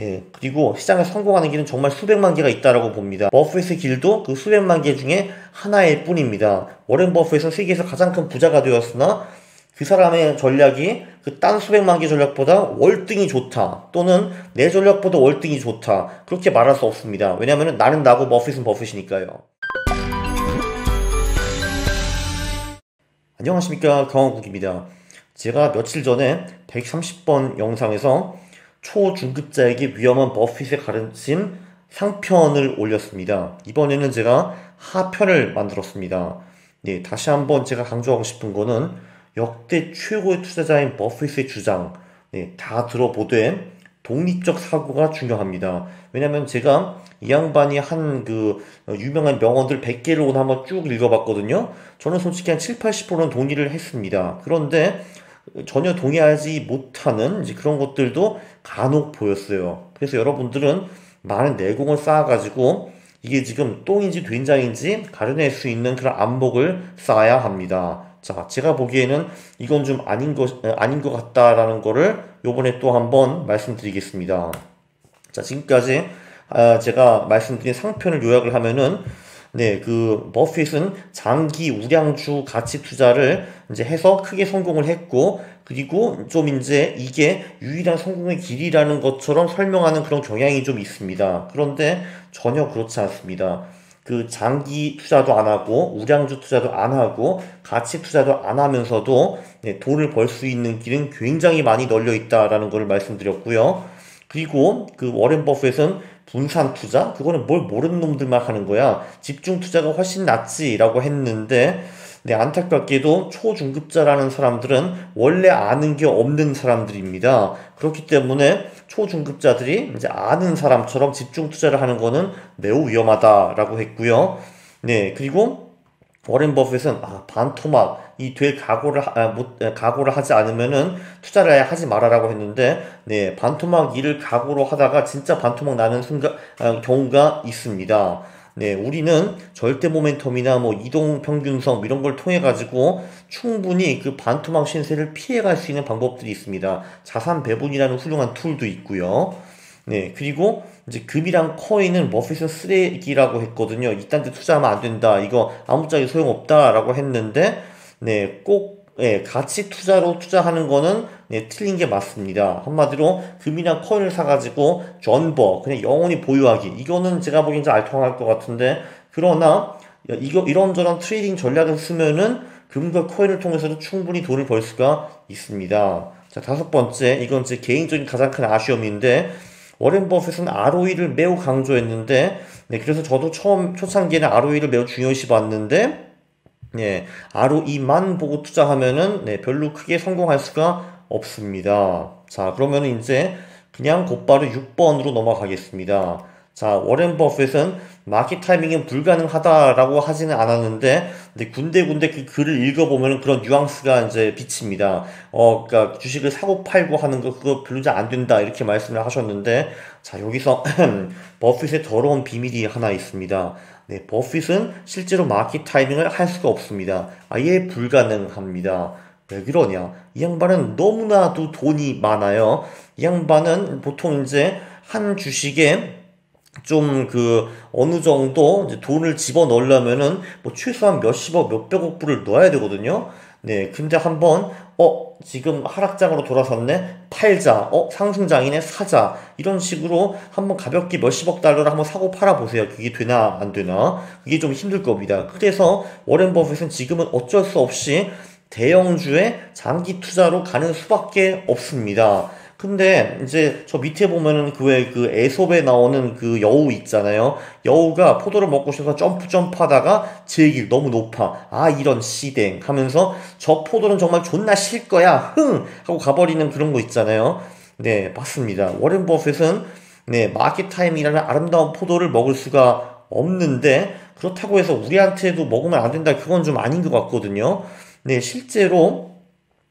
예, 그리고 시장에 성공하는 길은 정말 수백만 개가 있다라고 봅니다. 버핏의 길도 그 수백만 개 중에 하나일 뿐입니다. 워렌 버핏은 세계에서 가장 큰 부자가 되었으나 그 사람의 전략이 그 딴 수백만 개 전략보다 월등히 좋다. 또는 내 전략보다 월등히 좋다. 그렇게 말할 수 없습니다. 왜냐하면 나는 나고 버핏은 버핏이니까요. 안녕하십니까 경원국입니다. 제가 며칠 전에 130번 영상에서 초중급자에게 위험한 버핏의 가르침 상편을 올렸습니다. 이번에는 제가 하편을 만들었습니다. 네, 다시 한번 제가 강조하고 싶은 거는 역대 최고의 투자자인 버핏의 주장, 네, 다 들어보되 독립적 사고가 중요합니다. 왜냐면 제가 이 양반이 한 그 유명한 명언들 100개를 오늘 한번 쭉 읽어봤거든요. 저는 솔직히 한 7, 80%는 동의를 했습니다. 그런데 전혀 동의하지 못하는 그런 것들도 간혹 보였어요. 그래서 여러분들은 많은 내공을 쌓아가지고 이게 지금 똥인지 된장인지 가려낼 수 있는 그런 안목을 쌓아야 합니다. 자, 제가 보기에는 이건 좀 아닌 것, 아닌 것 같다라는 거를 요번에 또 한번 말씀드리겠습니다. 자, 지금까지 아, 제가 말씀드린 상편을 요약을 하면은 네, 그 버핏은 장기 우량주 가치 투자를 이제 해서 크게 성공을 했고 그리고 좀 이제 이게 유일한 성공의 길이라는 것처럼 설명하는 그런 경향이 좀 있습니다. 그런데 전혀 그렇지 않습니다. 그 장기 투자도 안 하고 우량주 투자도 안 하고 가치 투자도 안 하면서도 네, 돈을 벌 수 있는 길은 굉장히 많이 널려 있다라는 것을 말씀드렸고요. 그리고 그 워렌 버핏은 분산 투자 그거는 뭘 모르는 놈들만 하는 거야. 집중 투자가 훨씬 낫지라고 했는데 네, 안타깝게도 초중급자라는 사람들은 원래 아는 게 없는 사람들입니다. 그렇기 때문에 초중급자들이 이제 아는 사람처럼 집중 투자를 하는 거는 매우 위험하다라고 했고요. 네, 그리고 워렌 버핏은 아, 반토막 이 될 각오를 아, 못 각오를 하지 않으면은 투자를 하지 말아라고 했는데 네 반토막 일을 각오로 하다가 진짜 반토막 나는 순간 아, 경우가 있습니다. 네, 우리는 절대 모멘텀이나 뭐 이동 평균성 이런 걸 통해 가지고 충분히 그 반토막 신세를 피해 갈 수 있는 방법들이 있습니다. 자산 배분이라는 훌륭한 툴도 있고요. 네, 그리고 이제 금이랑 코인은 머핏은 쓰레기라고 했거든요. 이딴 데 투자하면 안 된다. 이거 아무짝에 소용없다라고 했는데 네, 꼭 예, 가치 투자로 투자하는 거는 네, 틀린 게 맞습니다. 한마디로 금이나 코인을 사가지고 전버 그냥 영원히 보유하기 이거는 제가 보기엔 잘 알통할 것 같은데 그러나 이거 이런저런 trading 전략을 쓰면은 금과 코인을 통해서도 충분히 돈을 벌 수가 있습니다. 자 다섯 번째 이건 제 개인적인 가장 큰 아쉬움인데 워렌 버핏은 ROE를 매우 강조했는데 네, 그래서 저도 처음 초창기에는 ROE를 매우 중요시 봤는데 네, ROE만 보고 투자하면은 네, 별로 크게 성공할 수가 없습니다. 자, 그러면 이제 그냥 곧바로 6번으로 넘어가겠습니다. 자, 워렌 버핏은 마켓 타이밍은 불가능하다라고 하지는 않았는데, 근데 군데군데 그 글을 읽어보면 그런 뉘앙스가 이제 비칩니다. 어, 그니까 주식을 사고 팔고 하는 거 그거 별로 안 된다 이렇게 말씀을 하셨는데, 자, 여기서 버핏의 더러운 비밀이 하나 있습니다. 네, 버핏은 실제로 마켓 타이밍을 할 수가 없습니다. 아예 불가능합니다. 왜 그러냐? 이 양반은 너무나도 돈이 많아요. 이 양반은 보통 이제 한 주식에 좀 그 어느 정도 돈을 집어 넣으려면은 뭐 최소한 몇십억, 몇백억 불을 넣어야 되거든요. 네, 근데 한번 어 지금 하락장으로 돌아섰네? 팔자. 어 상승장이네? 사자. 이런 식으로 한번 가볍게 몇십억 달러를 한번 사고 팔아 보세요. 그게 되나 안 되나. 그게 좀 힘들 겁니다. 그래서 워렌 버핏은 지금은 어쩔 수 없이 대형주의 장기 투자로 가는 수밖에 없습니다 근데 이제 저 밑에 보면은 그 왜 그 그 나오는 그 여우 있잖아요. 여우가 포도를 먹고 싶어서 점프 점프 하다가 제길 너무 높아. 아 이런 시댕 하면서 저 포도는 정말 존나 실 거야. 흥 하고 가버리는 그런 거 있잖아요. 네 맞습니다. 워렌 버핏은 네 마켓 타임이라는 아름다운 포도를 먹을 수가 없는데 그렇다고 해서 우리한테도 먹으면 안 된다. 그건 좀 아닌 것 같거든요. 네 실제로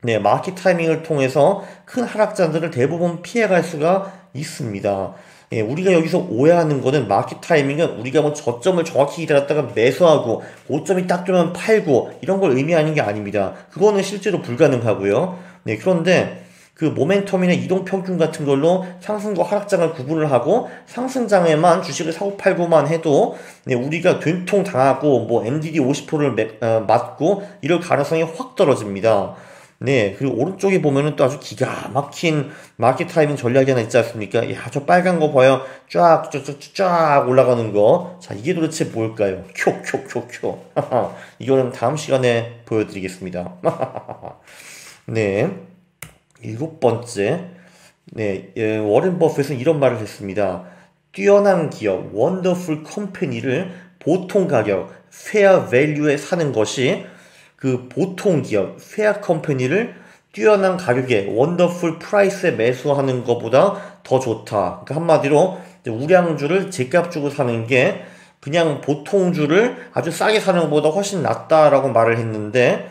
네, 마켓 타이밍을 통해서 큰 하락장들을 대부분 피해갈 수가 있습니다. 예, 우리가 여기서 오해하는 거는 마켓 타이밍은 우리가 뭐 저점을 정확히 기다렸다가 매수하고 고점이 딱 되면 팔고 이런 걸 의미하는 게 아닙니다. 그거는 실제로 불가능하고요. 네, 그런데 그 모멘텀이나 이동 평균 같은 걸로 상승과 하락장을 구분을 하고 상승장에만 주식을 사고 팔고만 해도 네, 우리가 된통 당하고 뭐 MDD 50%를 어, 맞고 이럴 가능성이 확 떨어집니다. 네, 그리고 오른쪽에 보면은 또 아주 기가 막힌 마켓 타이밍 전략이 하나 있지 않습니까? 야, 저 빨간 거 봐요. 쫙, 쫙, 쫙, 쫙 올라가는 거. 자, 이게 도대체 뭘까요? 쿄, 쿄, 쿄, 쿄. 이거는 다음 시간에 보여드리겠습니다. 네. 일곱 번째. 네, 예, 워렌 버핏은 이런 말을 했습니다. 뛰어난 기업, wonderful company를 보통 가격, 페어 밸류에 사는 것이 그 보통 기업, fair company를 뛰어난 가격에 wonderful price에 매수하는 것보다 더 좋다. 그러니까 한마디로 우량주를 제값 주고 사는 게 그냥 보통 주를 아주 싸게 사는 것보다 훨씬 낫다라고 말을 했는데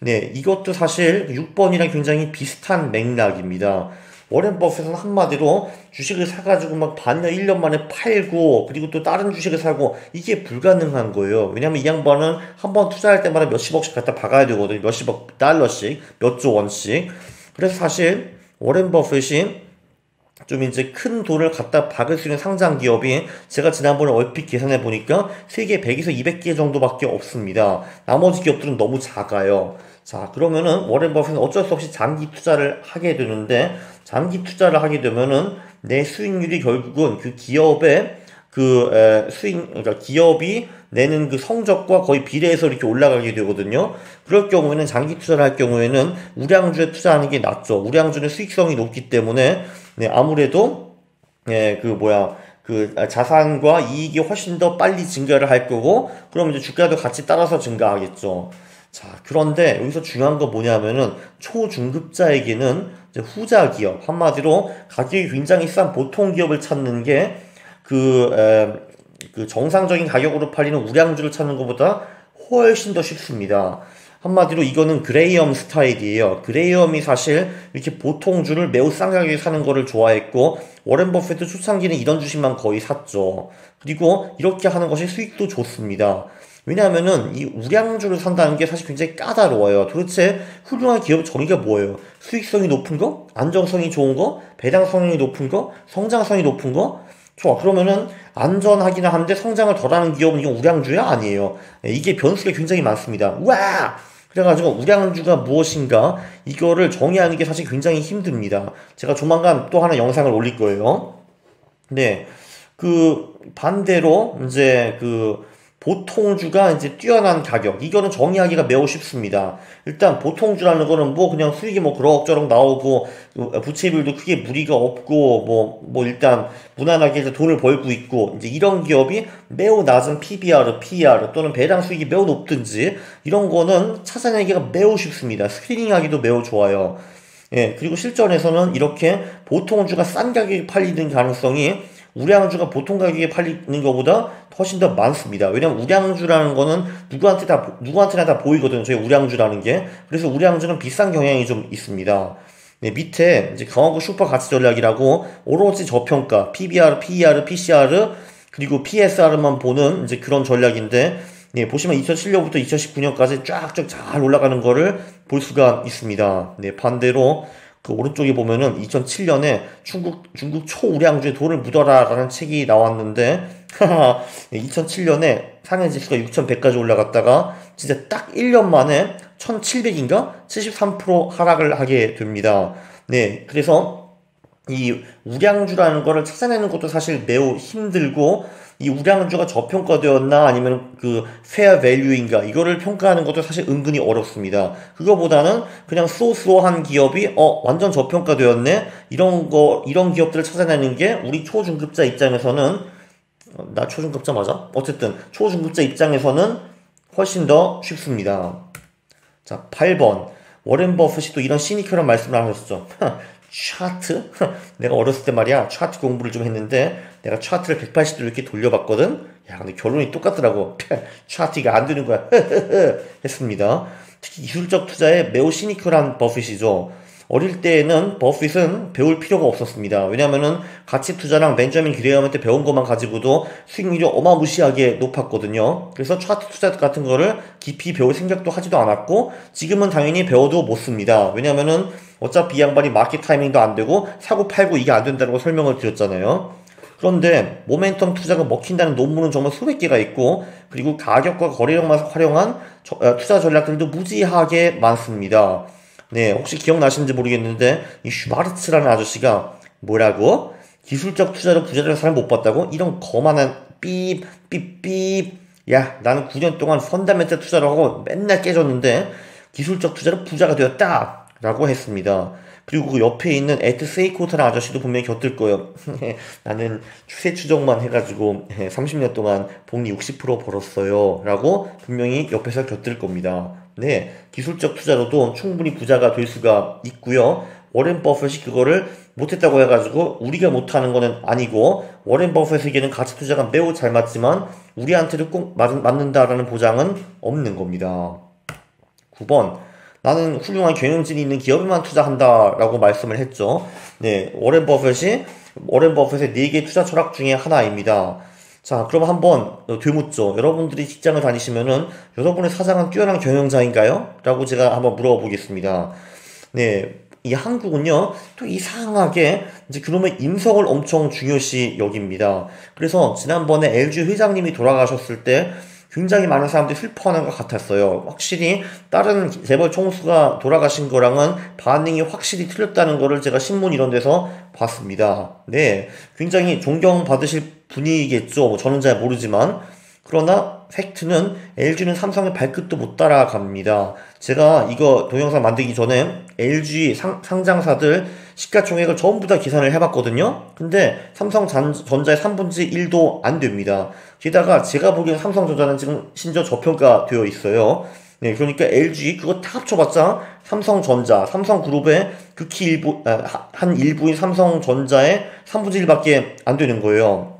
네, 이것도 사실 6번이랑 굉장히 비슷한 맥락입니다. 워렌 버핏은 한마디로 주식을 사가지고 막 반년, 1년 만에 팔고, 그리고 또 다른 주식을 사고, 이게 불가능한 거예요. 왜냐면 이 양반은 한 번 투자할 때마다 몇십억씩 갖다 박아야 되거든요. 몇십억 달러씩, 몇조 원씩. 그래서 사실, 워렌 버핏이 좀 이제 큰 돈을 갖다 박을 수 있는 상장 기업이 제가 지난번에 얼핏 계산해 보니까 세계 100에서 200개 정도밖에 없습니다. 나머지 기업들은 너무 작아요. 자, 그러면은 워렌 버핏은 어쩔 수 없이 장기 투자를 하게 되는데 장기 투자를 하게 되면은 내 수익률이 결국은 그 기업의 그 에, 수익 그러니까 기업이 내는 그 성적과 거의 비례해서 이렇게 올라가게 되거든요. 그럴 경우에는 장기 투자를 할 경우에는 우량주에 투자하는 게 낫죠. 우량주는 수익성이 높기 때문에 네, 아무래도 예, 그 뭐야 그 자산과 이익이 훨씬 더 빨리 증가를 할 거고 그럼 이제 주가도 같이 따라서 증가하겠죠. 자, 그런데 여기서 중요한 거 뭐냐면은 초중급자에게는 후자 기업, 한마디로 가격이 굉장히 싼 보통 기업을 찾는 게 그, 그 정상적인 가격으로 팔리는 우량주를 찾는 것보다 훨씬 더 쉽습니다. 한마디로 이거는 그레이엄 스타일이에요. 그레이엄이 사실 이렇게 보통 주를 매우 싼 가격에 사는 거를 좋아했고 워렌 버핏도 초창기는 이런 주식만 거의 샀죠. 그리고 이렇게 하는 것이 수익도 좋습니다. 왜냐하면은 이 우량주를 산다는 게 사실 굉장히 까다로워요. 도대체 훌륭한 기업 정의가 뭐예요? 수익성이 높은 거, 안정성이 좋은 거, 배당성이 높은 거, 성장성이 높은 거. 좋아. 그러면은 안전하기는 한데 성장을 덜하는 기업은 이건 우량주야 아니에요. 예, 이게 변수가 굉장히 많습니다. 와! 그래가지고 우량주가 무엇인가 이거를 정의하는 게 사실 굉장히 힘듭니다. 제가 조만간 또 하나 영상을 올릴 거예요. 네. 그 반대로 이제 그 보통주가 이제 뛰어난 가격 이거는 정의하기가 매우 쉽습니다. 일단 보통주라는 거는 뭐 그냥 수익이 뭐 그럭저럭 나오고 부채비율도 크게 무리가 없고 뭐뭐 뭐 일단 무난하게 이제 돈을 벌고 있고 이제 이런 기업이 매우 낮은 PBR, PR 또는 배당 수익이 매우 높든지 이런 거는 찾아내기가 매우 쉽습니다. 스크리닝하기도 매우 좋아요. 예, 그리고 실전에서는 이렇게 보통주가 싼 가격에 팔리는 가능성이 우량주가 보통 가격에 팔리는 것보다 훨씬 더 많습니다. 왜냐면 우량주라는 거는 누구한테 다, 누구한테나 다 보이거든요. 저희 우량주라는 게. 그래서 우량주는 비싼 경향이 좀 있습니다. 네, 밑에 이제 강화구 슈퍼 가치 전략이라고 오로지 저평가, PBR, PER, PCR, 그리고 PSR만 보는 이제 그런 전략인데, 네, 보시면 2007년부터 2019년까지 쫙쫙 잘 올라가는 거를 볼 수가 있습니다. 네, 반대로 그 오른쪽에 보면은 2007년에 중국, 중국 초우량주에 돈을 묻어라라는 책이 나왔는데, 2007년에 상해 지수가 6100까지 올라갔다가, 진짜 딱 1년 만에 1700인가? 73% 하락을 하게 됩니다. 네, 그래서 이 우량주라는 거를 찾아내는 것도 사실 매우 힘들고, 이 우량주가 저평가되었나 아니면 그 페어 밸류인가 이거를 평가하는 것도 사실 은근히 어렵습니다. 그거보다는 그냥 소소한 기업이 어 완전 저평가되었네 이런 거 이런 기업들을 찾아내는 게 우리 초중급자 입장에서는 어, 나 초중급자 맞아? 어쨌든 초중급자 입장에서는 훨씬 더 쉽습니다. 자 8번 워렌 버핏이 또 이런 시니컬한 말씀을 하셨죠. 차트? 내가 어렸을 때 말이야 차트 공부를 좀 했는데 내가 차트를 180도 이렇게 돌려봤거든 야 근데 결론이 똑같더라고 차트가 안 되는 거야 했습니다 특히 기술적 투자에 매우 시니컬한 버핏이죠 어릴 때에는 버핏은 배울 필요가 없었습니다. 왜냐하면은 가치 투자랑 벤저민 기레엄한테 배운 것만 가지고도 수익률이 어마무시하게 높았거든요. 그래서 차트 투자 같은 거를 깊이 배울 생각도 하지도 않았고 지금은 당연히 배워도 못 씁니다. 왜냐하면은 어차피 이 양반이 마켓 타이밍도 안 되고 사고 팔고 이게 안 된다고 설명을 드렸잖아요. 그런데 모멘텀 투자가 먹힌다는 논문은 정말 수백 개가 있고 그리고 가격과 거래력만 활용한 어, 투자 전략들도 무지하게 많습니다. 네, 혹시 기억나시는지 모르겠는데 이 슈바르츠라는 아저씨가 뭐라고? 기술적 투자로 부자되는 사람 못 봤다고? 이런 거만한 삐, 삐, 삐. 야, 나는 9년 동안 펀다멘탈 투자를 하고 맨날 깨졌는데 기술적 투자로 부자가 되었다. 라고 했습니다. 그리고 그 옆에 있는 에드 세이코타라는 아저씨도 분명히 거들 거예요. 나는 추세 추종만 해가지고 30년 동안 복리 60% 벌었어요. 라고 분명히 옆에서 거들 겁니다. 네, 기술적 투자로도 충분히 부자가 될 수가 있고요. 워렌 버핏이 그거를 못했다고 해가지고 우리가 못하는 거는 아니고 워렌 버핏에게는 가치 투자가 매우 잘 맞지만 우리한테도 꼭 맞, 맞는다라는 보장은 없는 겁니다. 9번 나는 훌륭한 경영진이 있는 기업에만 투자한다라고 말씀을 했죠. 네, 워렌 버핏이 워렌 버핏의 4개 투자 철학 중에 하나입니다. 자, 그럼 한번 되묻죠. 여러분들이 직장을 다니시면은 여러분의 사장은 뛰어난 경영자인가요? 라고 제가 한번 물어보겠습니다. 네, 이 한국은요, 또 이상하게 이제 그놈의 임성을 엄청 중요시 여깁니다. 그래서 지난번에 LG 회장님이 돌아가셨을 때 굉장히 많은 사람들이 슬퍼하는 것 같았어요. 확실히 다른 재벌 총수가 돌아가신 거랑은 반응이 확실히 틀렸다는 거를 제가 신문 이런 데서 봤습니다. 네. 굉장히 존경받으실 분이겠죠. 뭐 저는 잘 모르지만. 그러나 팩트는 LG는 삼성의 발끝도 못 따라갑니다. 제가 이거 동영상 만들기 전에 LG 상, 상장사들 시가총액을 전부 다 계산을 해봤거든요. 근데 삼성전자의 3분의 1도 안 됩니다. 게다가 제가 보기엔 삼성전자는 지금 심지어 저평가되어 있어요. 네, 그러니까 LG 그거 다 합쳐봤자 삼성전자, 삼성그룹의 극히 일부, 아, 한 일부인 삼성전자의 3분의 1밖에 안 되는 거예요.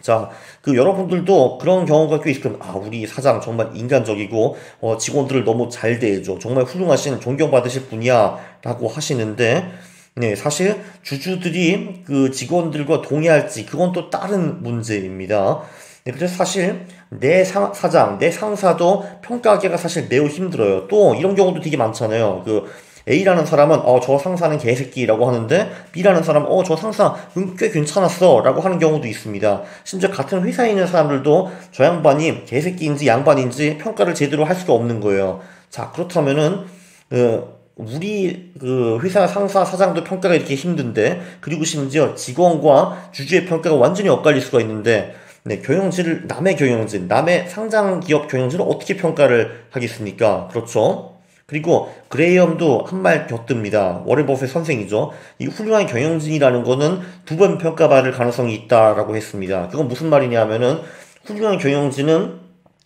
자, 그 여러분들도 그런 경우가 꽤 있을 겁니다. 아, 우리 사장 정말 인간적이고, 어, 직원들을 너무 잘 대해줘. 정말 훌륭하신 존경받으실 분이야. 라고 하시는데, 네, 사실 주주들이 그 직원들과 동의할지, 그건 또 다른 문제입니다. 네, 그래서 사실 내 사, 사장, 내 상사도 평가하기가 사실 매우 힘들어요. 또 이런 경우도 되게 많잖아요. 그 A라는 사람은 어 저 상사는 개새끼라고 하는데 B라는 사람은 어저 상사 음, 꽤 괜찮았어라고 하는 경우도 있습니다. 심지어 같은 회사에 있는 사람들도 저 양반이 개새끼인지 양반인지 평가를 제대로 할 수가 없는 거예요. 자 그렇다면은 그 우리 그 회사 상사 사장도 평가가 이렇게 힘든데 그리고 심지어 직원과 주주의 평가가 완전히 엇갈릴 수가 있는데 네, 경영진을 남의 경영진, 남의 상장 기업 경영진을 어떻게 평가를 하겠습니까? 그렇죠? 그리고 그레이엄도 한 말 거듭니다. 워렌 버핏 선생이죠. 이 훌륭한 경영진이라는 거는 두 번 평가받을 가능성이 있다라고 했습니다. 그건 무슨 말이냐면은 훌륭한 경영진은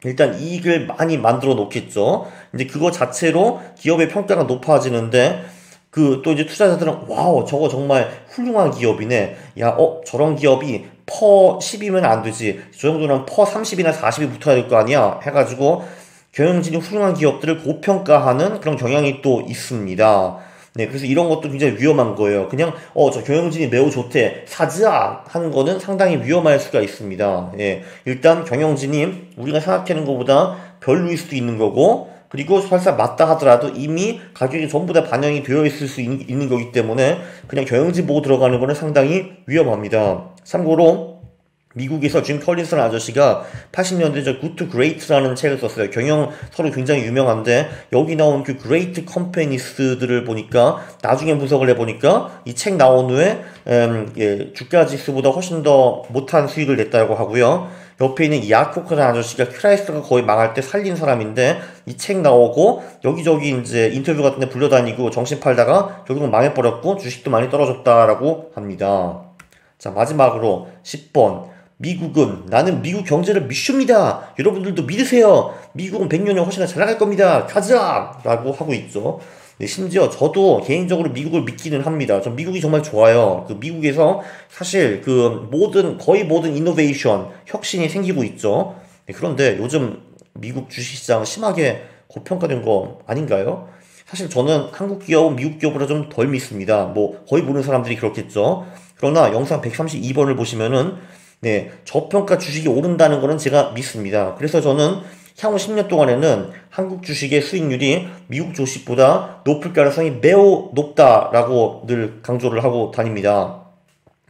일단 이익을 많이 만들어 놓겠죠. 이제 그거 자체로 기업의 평가가 높아지는데 그 또 이제 투자자들은 wow 저거 정말 훌륭한 기업이네. 야, 어 저런 기업이 PER 10이면 안 되지. 저 정도는 PER 30이나 40이 붙어야 될 거 아니야. 해가지고 경영진이 훌륭한 기업들을 고평가하는 그런 경향이 또 있습니다. 네, 그래서 이런 것도 굉장히 위험한 거예요. 그냥, 어, 저 경영진이 매우 좋대. 사자! 하는 거는 상당히 위험할 수가 있습니다. 예. 일단 경영진이 우리가 생각하는 것보다 별로일 수도 있는 거고, 그리고 설사 맞다 하더라도 이미 가격이 전부 다 반영이 되어 있을 수 있는, 있는 거기 때문에 그냥 경영진 보고 들어가는 거는 상당히 위험합니다. 참고로, 미국에서 짐 콜린스 아저씨가 80년대 저 Good to Great라는 책을 썼어요. 경영서로 굉장히 유명한데 여기 나온 그 great companies들을 보니까 나중에 분석을 해보니까 이 책 나온 후에 음, 예, 주가 지수보다 훨씬 더 못한 수익을 냈다고 하고요. 옆에 있는 아이아코카라는 아저씨가 크라이슬러가 거의 망할 때 살린 사람인데 이 책 나오고 여기저기 이제 인터뷰 같은 데 불려다니고 정신 팔다가 결국은 망해버렸고 주식도 많이 떨어졌다라고 합니다. 자 마지막으로 10번 미국은 나는 미국 경제를 믿습니다. 여러분들도 믿으세요. 미국은 100년이 훨씬 잘 나갈 겁니다. 가자! 라고 하고 있죠. 네, 심지어 저도 개인적으로 미국을 믿기는 합니다. 전 미국이 정말 좋아요. 그 미국에서 사실 그 모든 거의 모든 이노베이션 혁신이 생기고 있죠. 네, 그런데 요즘 미국 주식시장 심하게 고평가된 거 아닌가요? 사실 저는 한국 기업은 미국 기업보다 좀 덜 믿습니다. 뭐 거의 모르는 사람들이 그렇겠죠. 그러나 영상 132번을 보시면은 네, 저평가 주식이 오른다는 거는 제가 믿습니다. 그래서 저는 향후 10년 동안에는 한국 주식의 수익률이 미국 주식보다 높을 가능성이 매우 높다라고 늘 강조를 하고 다닙니다.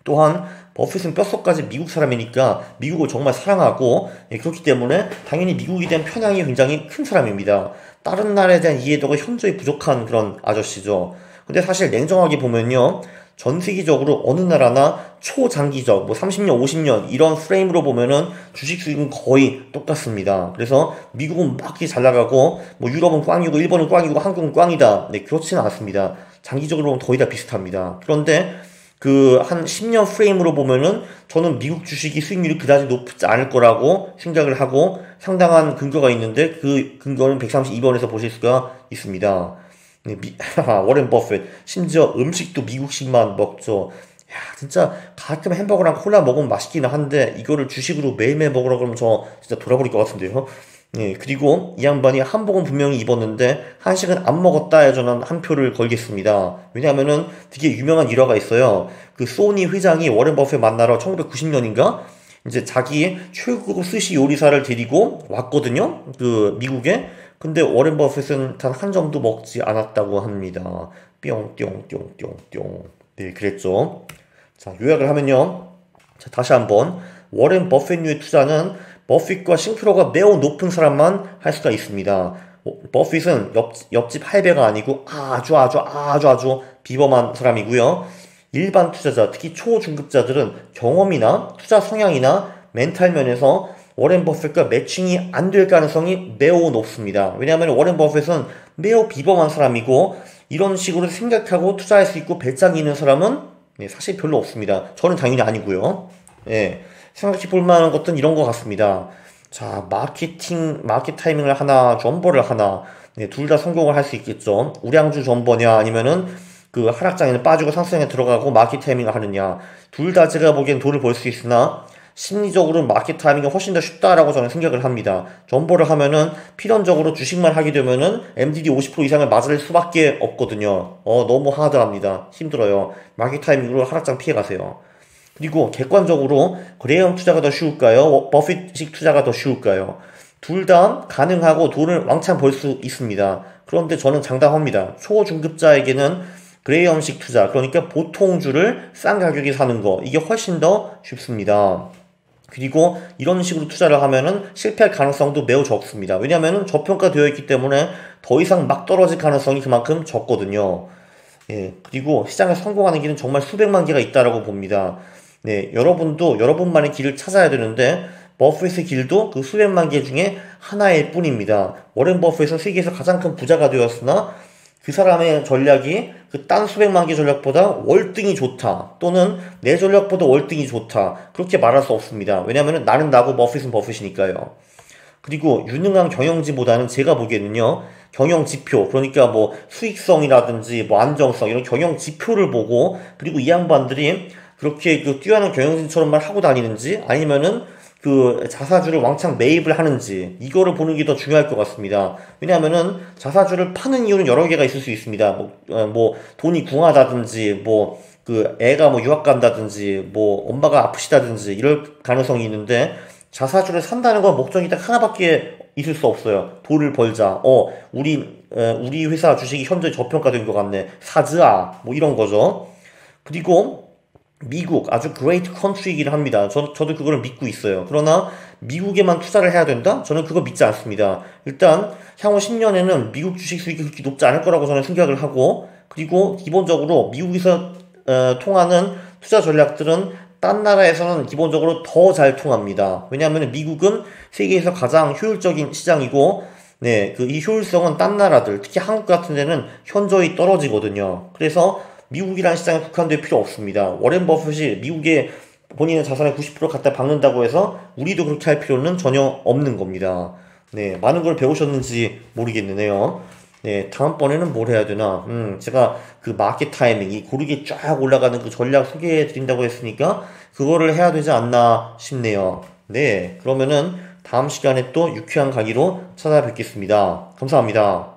또한 버핏은 뼛속까지 미국 사람이니까 미국을 정말 사랑하고 예, 그렇기 때문에 당연히 미국에 대한 편향이 굉장히 큰 사람입니다. 다른 나라에 대한 이해도가 현저히 부족한 그런 아저씨죠. 근데 사실 냉정하게 보면요. 전 세계적으로 어느 나라나 초장기적, 뭐 30년, 50년 이런 프레임으로 보면은 주식 수익은 거의 똑같습니다. 그래서 미국은 막잘 나가고, 뭐 유럽은 꽝이고, 일본은 꽝이고, 한국은 꽝이다. 네, 그렇지는 않습니다. 장기적으로 보면 거의 다 비슷합니다. 그런데 그 한 10년 프레임으로 보면은 저는 미국 주식이 수익률이 그다지 높지 않을 거라고 생각을 하고 상당한 근거가 있는데 그 근거는 132번에서 보실 수가 있습니다. 네, 미, 워렌 버핏 심지어 음식도 미국식만 먹죠. 야 진짜 가끔 햄버거랑 콜라 먹으면 맛있기는 한데 이거를 주식으로 매일매일 먹으라 그러면 저 진짜 돌아버릴 것 같은데요. 예, 그리고 이 양반이 한복은 분명히 입었는데 한식은 안 먹었다에 저는 한 표를 걸겠습니다. 왜냐하면은 되게 유명한 일화가 있어요. 그 소니 회장이 워렌 버핏 만나러 1990년인가 이제 자기 최고급 스시 요리사를 데리고 왔거든요. 그 미국에. 근데 워렌 버핏은 단 한 점도 먹지 않았다고 합니다. 뿅뿅뿅뿅뿅. 네, 그랬죠. 자, 요약을 하면요. 자, 다시 한번. 워렌 버핏류의 투자는 버핏과 싱크로가 매우 높은 사람만 할 수가 있습니다. 버핏은 옆, 옆집 할배가 아니고 아주 아주 아주 아주 비범한 사람이고요. 일반 투자자, 특히 초중급자들은 경험이나 투자 성향이나 멘탈 면에서 워렌 버핏과 매칭이 안 될 가능성이 매우 높습니다. 왜냐하면 워렌 버핏은 매우 비범한 사람이고 이런 식으로 생각하고 투자할 수 있고 배짱이 있는 사람은 네, 사실 별로 없습니다. 저는 당연히 아니고요. 예, 생각해 볼 만한 것은 이런 것 같습니다. 자, 마케팅, market timing을 하나, 존버를 하나, 네, 둘 다 성공을 할 수 있겠죠. 우량주 존버냐, 아니면은 그 하락장에는 빠지고 상승에 들어가고 market timing을 하느냐. 둘 다 제가 보기엔 돈을 벌 수 있으나, 심리적으로는 market timing이 훨씬 더 쉽다라고 저는 생각을 합니다. 존버를 하면은 필연적으로 주식만 하게 되면은 MDD 50% 이상을 맞을 수밖에 없거든요. 어, 너무 hard합니다. 힘들어요. market timing으로 하락장 피해 가세요. 그리고 객관적으로 그레이엄 투자가 더 쉬울까요? 버핏식 투자가 더 쉬울까요? 둘 다 가능하고 돈을 왕창 벌 수 있습니다. 그런데 저는 장담합니다. 초중급자에게는 그레이엄식 투자, 그러니까 보통주를 싼 가격에 사는 거, 이게 훨씬 더 쉽습니다. 그리고 이런 식으로 투자를 하면은 실패할 가능성도 매우 적습니다. 왜냐하면 저평가되어 있기 때문에 더 이상 막 떨어질 가능성이 그만큼 적거든요. 예, 그리고 시장에 성공하는 길은 정말 수백만 개가 있다라고 봅니다. 네, 여러분도 여러분만의 길을 찾아야 되는데 버핏의 길도 그 수백만 개 중에 하나일 뿐입니다. 워렌 버핏은 세계에서 가장 큰 부자가 되었으나 그 사람의 전략이 그 딴 수백만 개 전략보다 월등히 좋다. 또는 내 전략보다 월등히 좋다. 그렇게 말할 수 없습니다. 왜냐하면 나는 나고 버핏은 버핏이니까요. 그리고 유능한 경영지보다는 제가 보기에는요, 경영 지표, 그러니까 뭐 수익성이라든지 뭐 안정성, 이런 경영 지표를 보고, 그리고 이 양반들이 그렇게 그 뛰어난 경영진처럼만 하고 다니는지, 아니면은 그 자사주를 왕창 매입을 하는지 이거를 보는 게 더 중요할 것 같습니다. 왜냐하면은 자사주를 파는 이유는 여러 개가 있을 수 있습니다. 뭐, 어, 뭐 돈이 궁하다든지 뭐 그 애가 뭐 유학 간다든지 뭐 엄마가 아프시다든지 이럴 가능성이 있는데 자사주를 산다는 건 목적이 딱 하나밖에 있을 수 없어요. 돈을 벌자. 어, 우리 에, 우리 회사 주식이 현재 저평가된 것 같네. 사즈아 뭐 이런 거죠. 그리고 미국 아주 great country이긴 합니다. 저, 저도 그걸 믿고 있어요. 그러나 미국에만 투자를 해야 된다? 저는 그거 믿지 않습니다. 일단 향후 10년에는 미국 주식 수익이 그렇게 높지 않을 거라고 저는 생각을 하고 그리고 기본적으로 미국에서 어, 통하는 투자 전략들은 딴 나라에서는 기본적으로 더 잘 통합니다. 왜냐하면 미국은 세계에서 가장 효율적인 시장이고 네, 그 이 효율성은 딴 나라들, 특히 한국 같은 데는 현저히 떨어지거든요. 그래서 미국이라는 시장에 국한될 필요 없습니다. 워렌 버핏이 미국의 본인의 자산의 90% 갖다 박는다고 해서 우리도 그렇게 할 필요는 전혀 없는 겁니다. 네, 많은 걸 배우셨는지 모르겠네요. 네, 다음번에는 뭘 해야 되나? 음, 제가 그 마켓 타이밍 이 고르게 쫙 올라가는 그 전략 소개해 드린다고 했으니까 그거를 해야 되지 않나 싶네요. 네, 그러면은 다음 시간에 또 유쾌한 강의로 찾아뵙겠습니다. 감사합니다.